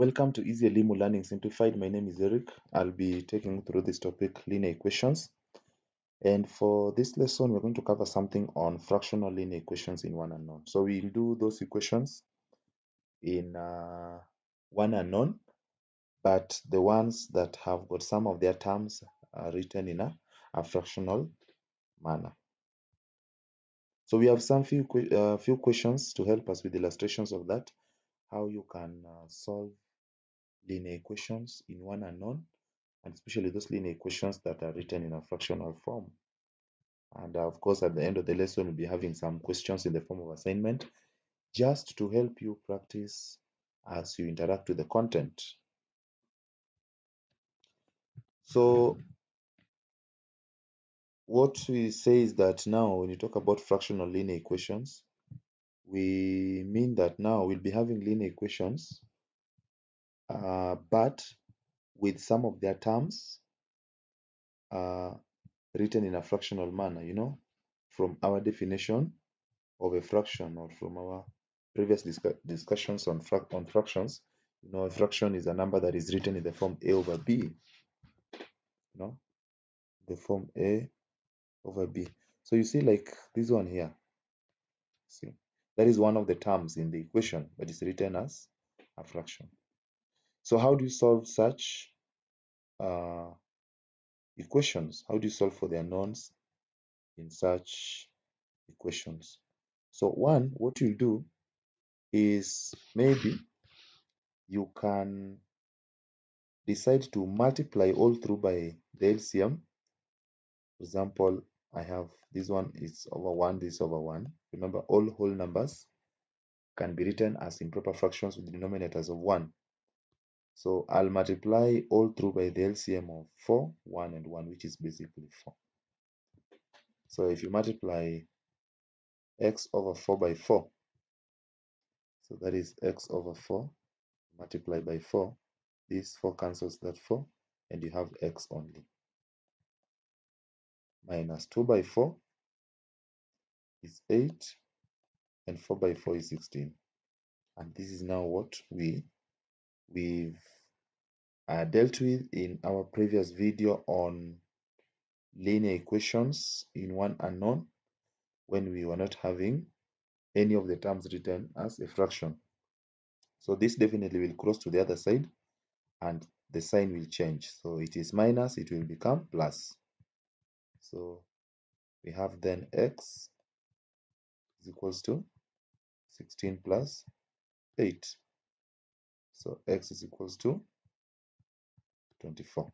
Welcome to Easy Elimu Learning Simplified. My name is Eric. I'll be taking through this topic, linear equations. And for this lesson, we're going to cover something on fractional linear equations in one unknown. So we'll do those equations in uh, one unknown, but the ones that have got some of their terms uh, written in a, a fractional manner. So we have some few uh, few questions to help us with illustrations of that, how you can uh, solve linear equations in one unknown, and especially those linear equations that are written in a fractional form. And uh, of course, at the end of the lesson, we'll be having some questions in the form of assignment just to help you practice as you interact with the content. So what we say is that now when you talk about fractional linear equations, we mean that now we'll be having linear equations, uh, but with some of their terms uh, written in a fractional manner, you know, from our definition of a fraction or from our previous discu discussions on, fra on fractions, you know, a fraction is a number that is written in the form a over b, you know, the form a over b. So you see like this one here, see, that is one of the terms in the equation, but it's written as a fraction. So how do you solve such uh, equations? How do you solve for the unknowns in such equations? So one, what you'll do is maybe you can decide to multiply all through by the LCM. For example, I have this one is over 1, this over 1. Remember, all whole numbers can be written as improper fractions with denominators of 1. So I'll multiply all through by the LCM of 4, 1, and 1, which is basically 4. So if you multiply x over 4 by 4, so that is x over 4 multiplied by 4, this 4 cancels that 4, and you have x only. Minus 2 by 4 is 8, and 4 by 4 is 16. And this is now what we we've uh, dealt with in our previous video on linear equations in one unknown when we were not having any of the terms written as a fraction. So this definitely will cross to the other side and the sign will change. So it is minus, it will become plus. So we have then x is equals to 16 plus 8. So x is equals to 24.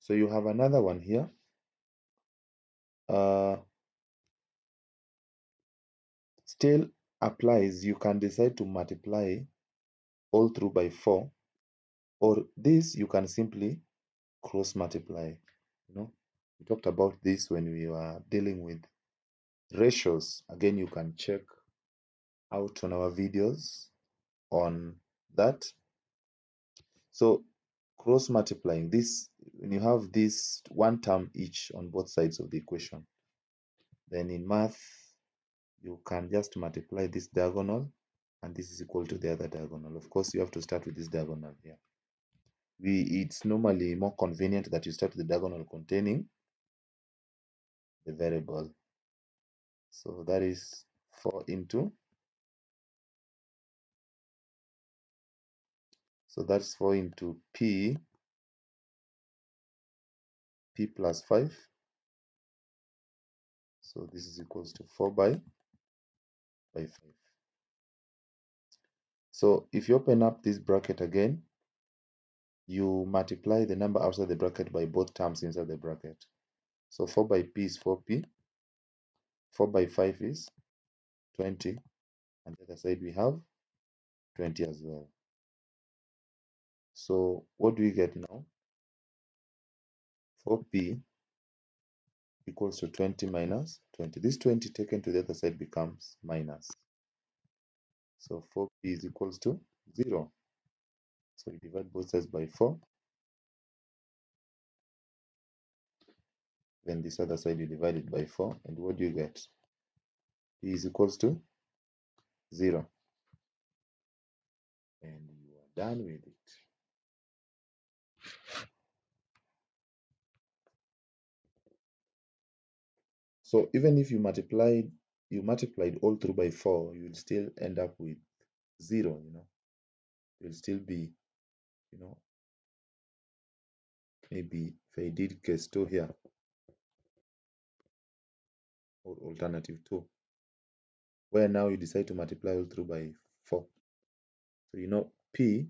So you have another one here. Uh, still applies. You can decide to multiply all through by 4 or this you can simply cross multiply. You know, we talked about this when we were dealing with ratios. Again, you can check out on our videos on that. So cross multiplying this when you have this one term each on both sides of the equation then in math you can just multiply this diagonal and this is equal to the other diagonal of course you have to start with this diagonal here we it's normally more convenient that you start with the diagonal containing the variable so that is 4 into. So that's 4 into p. P plus 5 so this is equals to 4 by by 5 so if you open up this bracket again you multiply the number outside the bracket by both terms inside the bracket. So 4 by p is 4p 4 by 5 is 20 and the other side we have 20 as well. So what do we get now? 4p equals to 20 minus 20 this 20 taken to the other side becomes minus. So 4p is equals to 0 so we divide both sides by 4 then this other side you divide it by 4 and what do you get? P is equals to 0 and you are done with it. So even if you multiplied you multiplied all through by 4 you will still end up with 0 you know. Will still be you know. Maybe if I did case 2 here or alternative 2 where now you decide to multiply all through by 4 so you know p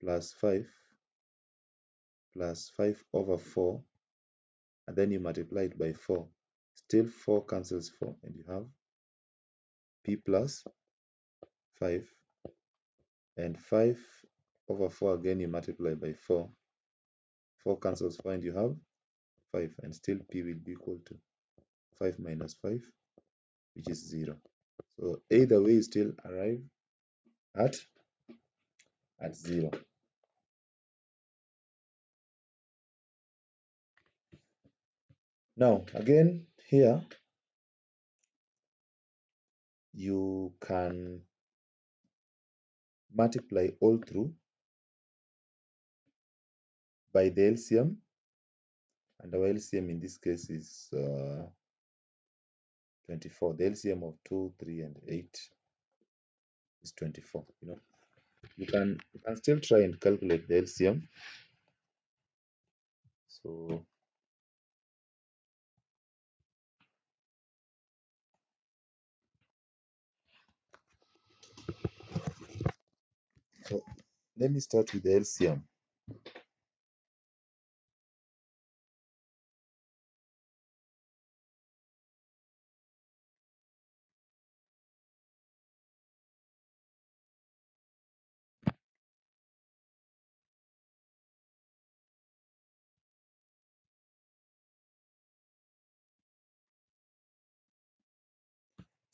plus 5 plus 5 over 4 and then you multiply it by 4 still 4 cancels 4 and you have p plus 5 and 5 over 4 again you multiply by 4 4 cancels 4 and you have 5 and still p will be equal to 5 minus 5 which is 0 so either way you still arrive at at 0 now again here you can multiply all through by the LCM and our LCM in this case is uh, 24 the LCM of 2 3 and 8 is 24 you know. You can you can still try and calculate the LCM so so let me start with the LCM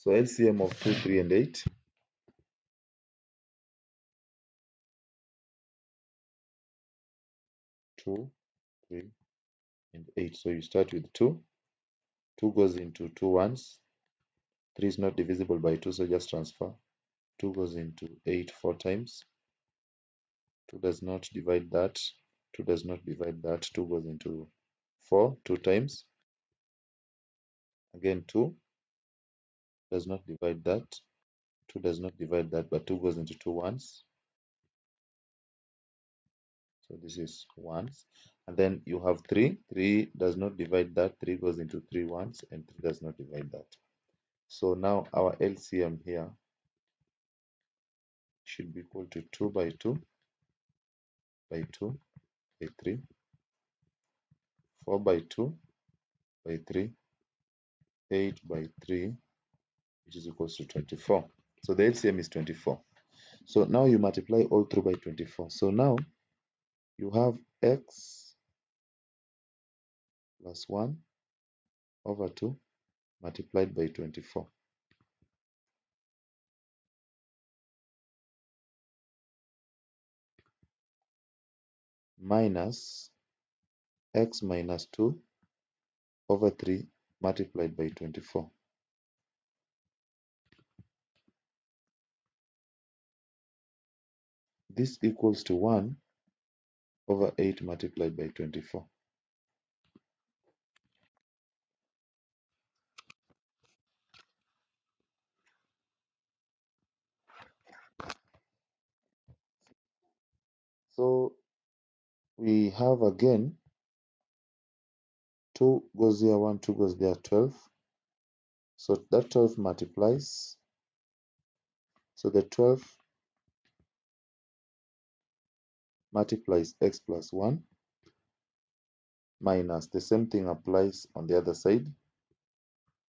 so LCM of 2 3 and 8 2 3 and 8 so you start with 2 2 goes into two ones. 3 is not divisible by 2 so just transfer. 2 goes into 8 four times. 2 does not divide that. 2 does not divide that. 2 goes into 4 two times. Again 2 does not divide that. 2 does not divide that but 2 goes into two two ones. So this is ones. And then you have 3 3 does not divide that. 3 goes into three three ones and 3 does not divide that. So now our LCM here should be equal to 2 by 2 by 2 by 3 4 by 2 by 3 8 by 3 which is equals to 24 so the LCM is 24 so now you multiply all through by 24 so now you have x plus 1 over 2 multiplied by 24 minus x minus 2 over 3 multiplied by 24 this equals to 1 over 8 multiplied by 24 so we have again 2 goes here 1 2 goes there 12 so that 12 multiplies so the 12 multiplies x plus 1 minus the same thing applies on the other side.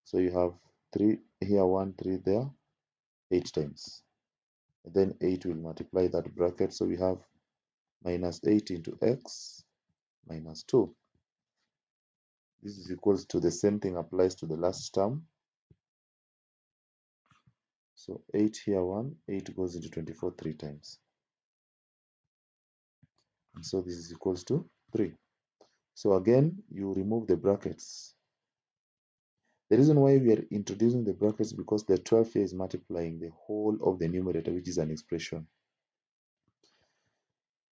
So you have 3 here 1 3 there 8 times. And then 8 will multiply that bracket. So we have minus 8 into x minus 2 this is equals to the same thing applies to the last term. So 8 here 1 8 goes into 24 three times and so this is equals to 3 so again you remove the brackets The reason why we are introducing the brackets because the 12 here is multiplying the whole of the numerator, which is an expression.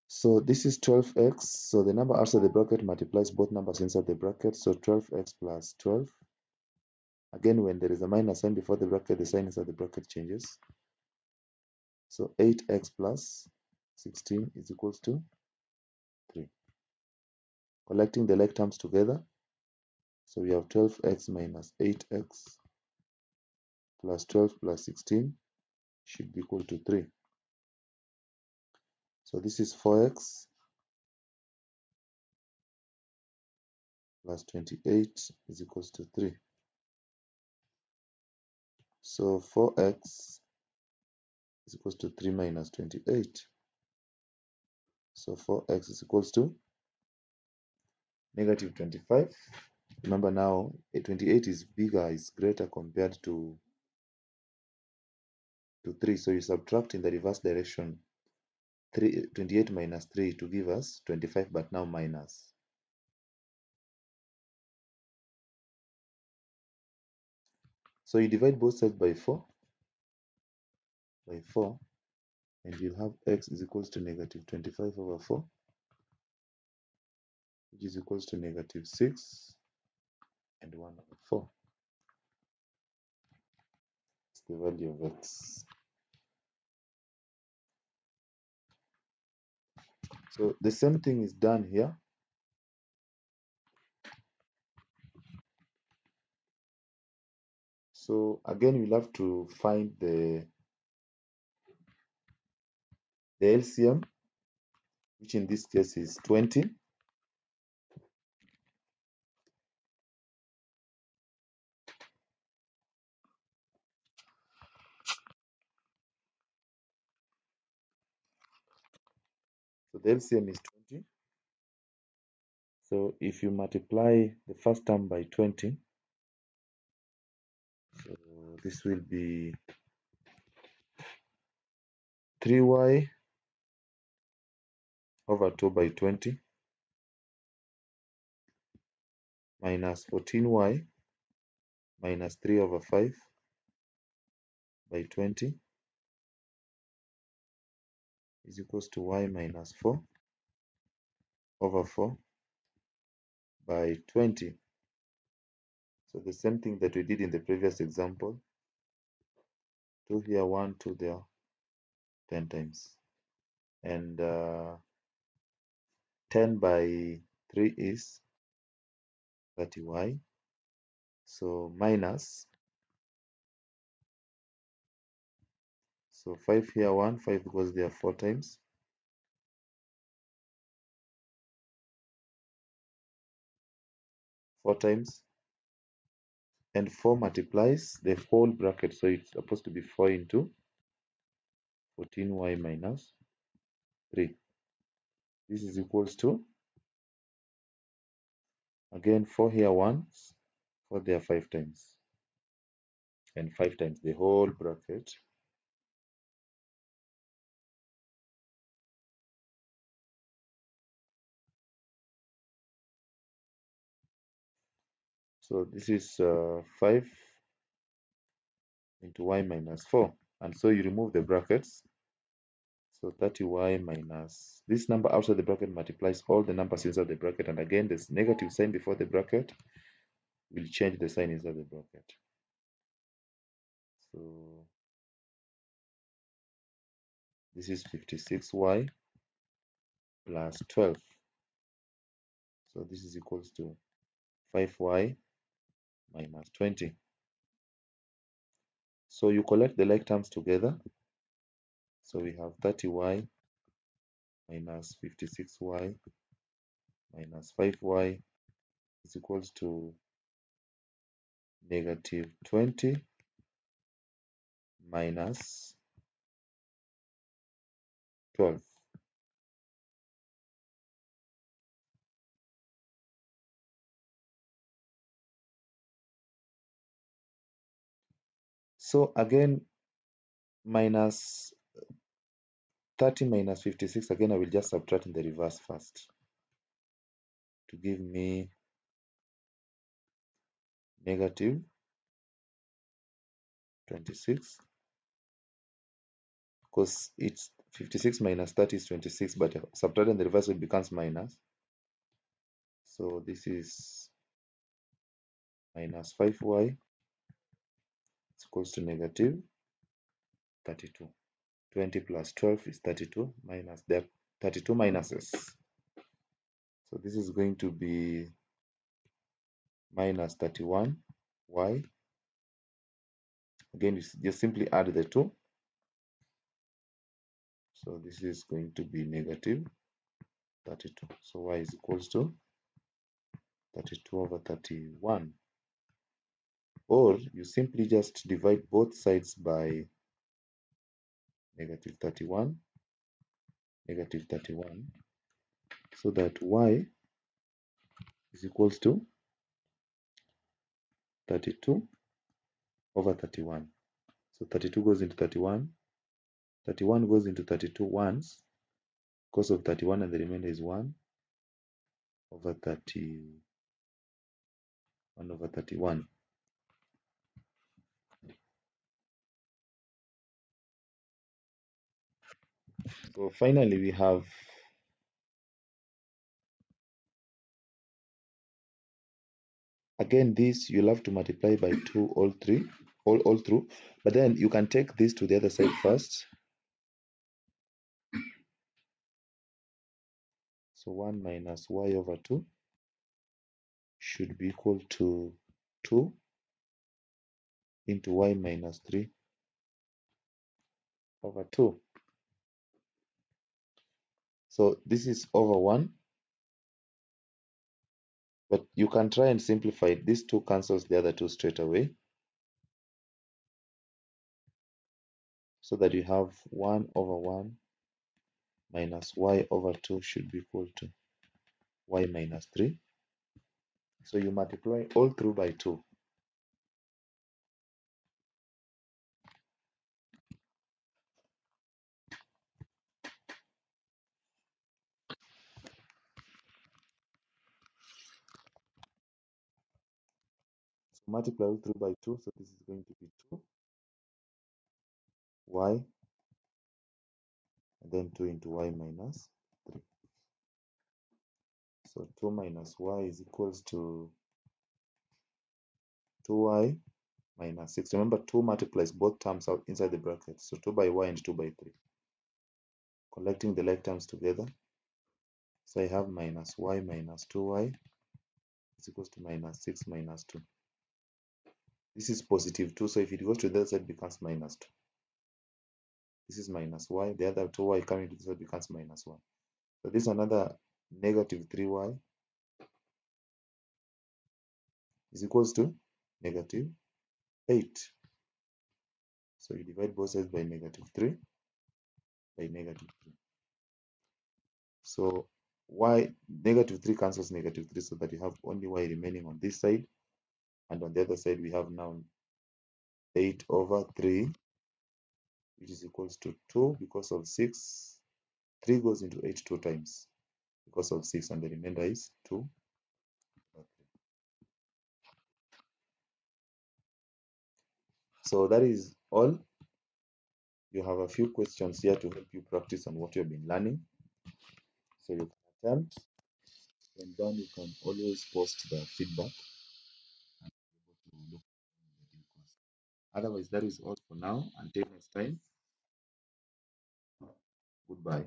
So this is 12x. So the number outside the bracket multiplies both numbers inside the bracket. So 12x plus 12. Again, when there is a minus sign before the bracket, the sign inside the bracket changes. So 8x plus 16 is equals to 3. Collecting the like terms together. So we have 12x minus 8x plus 12 plus 16 should be equal to 3. So this is 4x plus 28 is equals to 3. So 4x is equals to 3 minus 28. So 4x is equals to negative 25. Remember now, 28 is bigger, is greater compared to, to 3. So you subtract in the reverse direction 3, 28 minus 3 to give us 25, but now minus. So you divide both sides by 4, by 4, and you'll have x is equals to negative 25 over 4, which is equals to negative 6 and 1 over 4. It's the value of x. So the same thing is done here. So again, we'll have to find the the LCM, which in this case is 20. So the LCM is 20. So if you multiply the first term by 20, so this will be 3y over 2 by 20 minus 14y minus 3 over 5 by 20 is equals to y minus 4 over 4 by 20. So the same thing that we did in the previous example. 2 here, 1, 2 there, 10 times. And uh, 10 by 3 is 30y. So minus. So 5 here, 1, 5 goes there 4 times. Four times. And 4 multiplies the whole bracket. So it's supposed to be 4 into 14y minus 3 this is equals to again 4 here once 4 there 5 times. And 5 times the whole bracket so this is uh, 5 into y minus 4 and so you remove the brackets. So 30y minus this number outside the bracket multiplies all the numbers inside the bracket. And again this negative sign before the bracket will change the sign inside the bracket. So this is 56y plus 12 so this is equals to 5y minus 20 so you collect the like terms together so we have 30y minus 56y minus 5y is equals to negative 20 minus 12. So again, minus 30 minus 56, again, I will just subtract in the reverse first to give me negative 26 because it's 56 minus 30 is 26 but subtracted in the reverse it becomes minus. So this is minus 5y is equals to negative 32 20 plus 12 is 32 minus that 32 minuses. So this is going to be minus 31 y. Again you just simply add the two. So this is going to be negative 32 so y is equals to 32 over 31 or you simply just divide both sides by negative 31 negative 31 so that y is equals to 32 over 31 so 32 goes into 31 31 goes into 32 once because of 31 and the remainder is 1 over 30 1 over 31 so finally we have again this you'll have to multiply by 2 all three all, all through but then you can take this to the other side first. So 1 minus y over 2 should be equal to 2 into y minus 3 over 2 so this is over 1 but you can try and simplify it. This 2 cancels the other 2 straight away. So that you have 1 over 1 minus y over 2 should be equal to y minus 3. So you multiply all through by 2. Multiply all through by 2. So this is going to be 2 y and then 2 into y minus 3. So 2 minus y is equals to 2y minus 6. Remember 2 multiplies both terms out inside the bracket. So 2 by y and 2 by 3. Collecting the like terms together. So I have minus y minus 2y is equals to minus 6 minus 2. This is positive 2, so if it goes to the other side, becomes minus 2. This is minus y, the other 2y coming to this side becomes minus 1. So this is another negative 3y is equals to negative 8. So you divide both sides by negative 3 by negative 3. So y negative 3 cancels negative 3 so that you have only y remaining on this side and on the other side we have now 8 over 3 which is equals to 2 because of 6 3 goes into 8 two times because of 6 and the remainder is 2 so that is all. You have a few questions here to help you practice on what you've been learning. So you can attempt and then you can always post the feedback Otherwise, that is all for now. Until next time, goodbye.